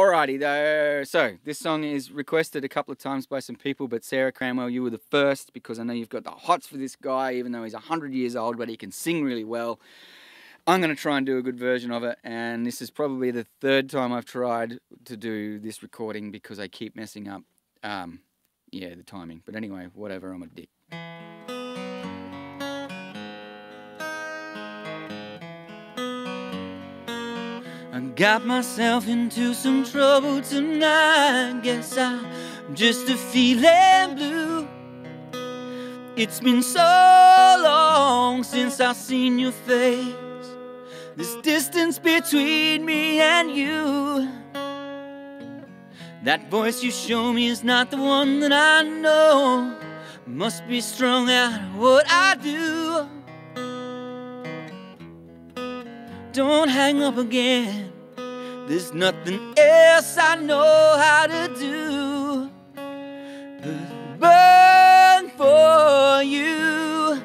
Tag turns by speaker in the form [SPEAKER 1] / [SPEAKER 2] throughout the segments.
[SPEAKER 1] Alrighty, though. So this song is requested a couple of times by some people, but Sarah Cranwell, you were the first because I know you've got the hots for this guy, even though he's hundred years old, but he can sing really well. I'm going to try and do a good version of it, and this is probably the third time I've tried to do this recording because I keep messing up. Um, yeah, the timing. But anyway, whatever. I'm a dick. Got myself into some trouble tonight. Guess I'm just a feeling blue. It's been so long since I've seen your face. This distance between me and you. That voice you show me is not the one that I know. Must be strung out of what I do. Don't hang up again. There's nothing else I know how to do but burn for you.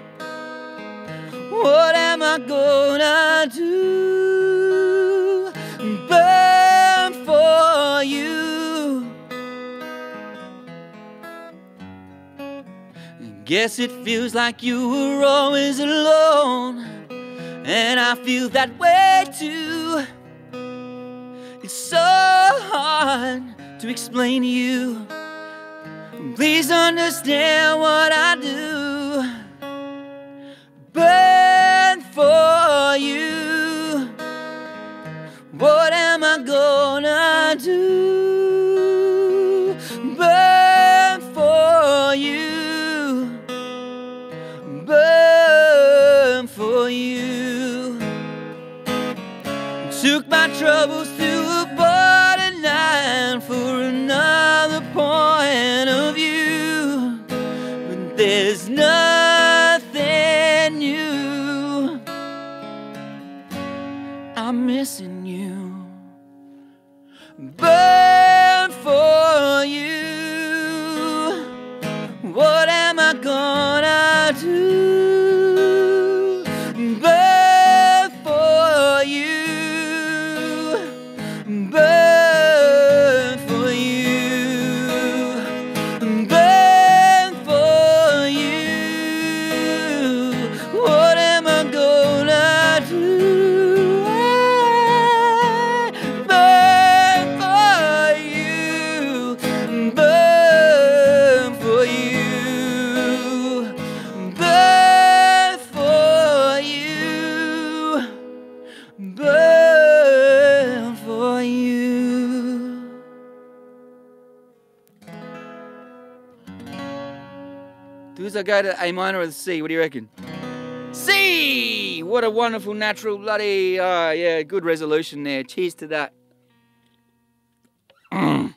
[SPEAKER 1] What am I gonna do? Burn for you. Guess it feels like you were always alone, and I feel that way too. It's so hard to explain to you. Please understand what I do. Burn for you. What am I gonna do? Took my troubles to a borderline for another point of view. But there's nothing new. I'm missing you. Does I go to A minor or the C? What do you reckon? C! What a wonderful natural bloody, uh, yeah, good resolution there. Cheers to that.